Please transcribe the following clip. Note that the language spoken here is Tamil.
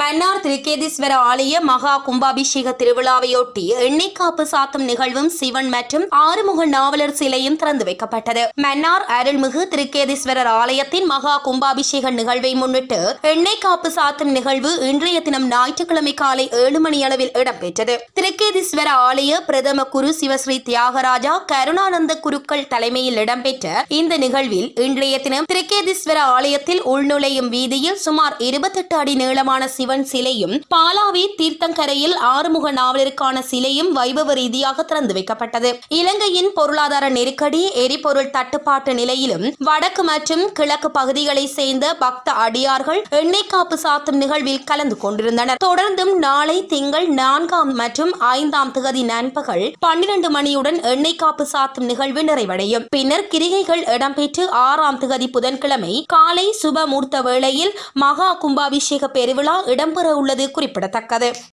மன்னார் திருக்கேதீஸ்வர ஆலய மகா கும்பாபிஷேக திருவிழாவையொட்டி எண்ணெய் காப்பு சாத்தும் நிகழ்வும் சிவன் மற்றும் ஆறுமுக நாவலர் சிலையும் திறந்து வைக்கப்பட்டது. மன்னார் அருள்மிகு திருக்கேதீஸ்வரர் ஆலயத்தின் மகா கும்பாபிஷேக நிகழ்வை முன்னிட்டு எண்ணெய் காப்பு சாத்தும் நிகழ்வு இன்றைய தினம் ஞாயிற்றுக்கிழமை காலை ஏழு மணி அளவில் இடம்பெற்றது. திருக்கேதீஸ்வர ஆலய பிரதம குரு சிவஸ்ரீ தியாகராஜா கருணானந்த குருக்கள் தலைமையில் இடம்பெற்ற இந்த நிகழ்வில் இன்றைய தினம் திருக்கேதீஸ்வர ஆலயத்தில் உள்நுழையும் வீதியில் சுமார் இருபத்தெட்டு அடி நீளமான சிவன் சிலையும் பாலாவி தீர்த்தங்கரையில் ஆறுமுக நாவலருக்கான சிலையும் வைபவ ரீதியாக திறந்து வைக்கப்பட்டது. இலங்கையின் பொருளாதார நெருக்கடி எரிபொருள் தட்டுப்பாட்டு நிலையிலும் வடக்கு மற்றும் கிழக்கு பகுதிகளை சேர்ந்த பக்த அடியார்கள் எண்ணெய் காப்பு சாத்தும் நிகழ்வில் கலந்து கொண்டிருந்தனர். தொடர்ந்தும் நாளை திங்கள் நான்காம் மற்றும் ஐந்தாம் திகதி நண்பகல் பன்னிரண்டு மணியுடன் எண்ணெய் காப்பு சாத்தும் நிகழ்வு நிறைவடையும். பின்னர் கிரிகைகள் இடம்பெற்று ஆறாம் திகதி புதன்கிழமை காலை சுபமூர்த்த வேளையில் மகா கும்பாபிஷேக பெருவிழா இடம்பெற உள்ளது குறிப்பிடத்தக்கது.